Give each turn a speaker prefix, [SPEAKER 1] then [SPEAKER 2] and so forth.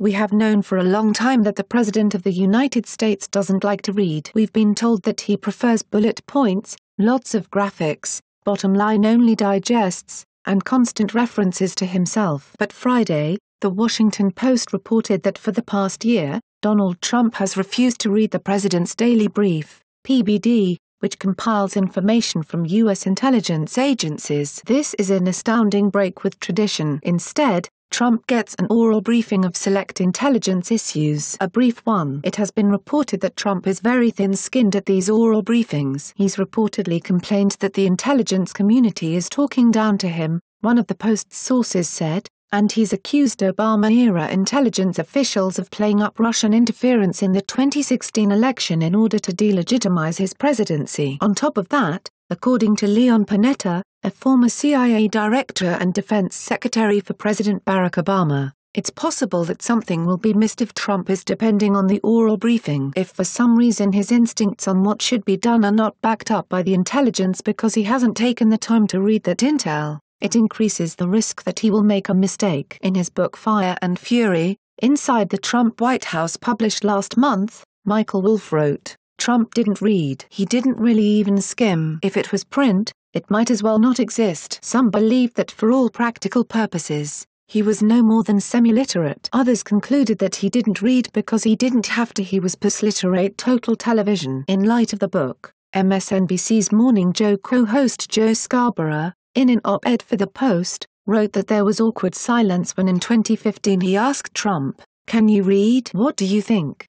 [SPEAKER 1] We have known for a long time that the President of the United States doesn't like to read. We've been told that he prefers bullet points, lots of graphics, bottom line only digests, and constant references to himself. But Friday, The Washington Post reported that for the past year, Donald Trump has refused to read the President's Daily Brief, PBD, which compiles information from U.S. intelligence agencies. This is an astounding break with tradition. Instead, Trump gets an oral briefing of select intelligence issues. A brief one. It has been reported that Trump is very thin-skinned at these oral briefings. He's reportedly complained that the intelligence community is talking down to him, one of the Post's sources said, and he's accused Obama-era intelligence officials of playing up Russian interference in the 2016 election in order to delegitimize his presidency. On top of that, according to Leon Panetta, a former CIA director and defense secretary for President Barack Obama, it's possible that something will be missed if Trump is depending on the oral briefing. If for some reason his instincts on what should be done are not backed up by the intelligence because he hasn't taken the time to read that intel, it increases the risk that he will make a mistake. In his book Fire and Fury, Inside the Trump White House published last month, Michael Wolff wrote, Trump didn't read. He didn't really even skim. If it was print, it might as well not exist. Some believed that for all practical purposes, he was no more than semi-literate. Others concluded that he didn't read because he didn't have to he was post-literate total television. In light of the book, MSNBC's Morning Joe co-host Joe Scarborough, in an op-ed for The Post, wrote that there was awkward silence when in 2015 he asked Trump, can you read? What do you think?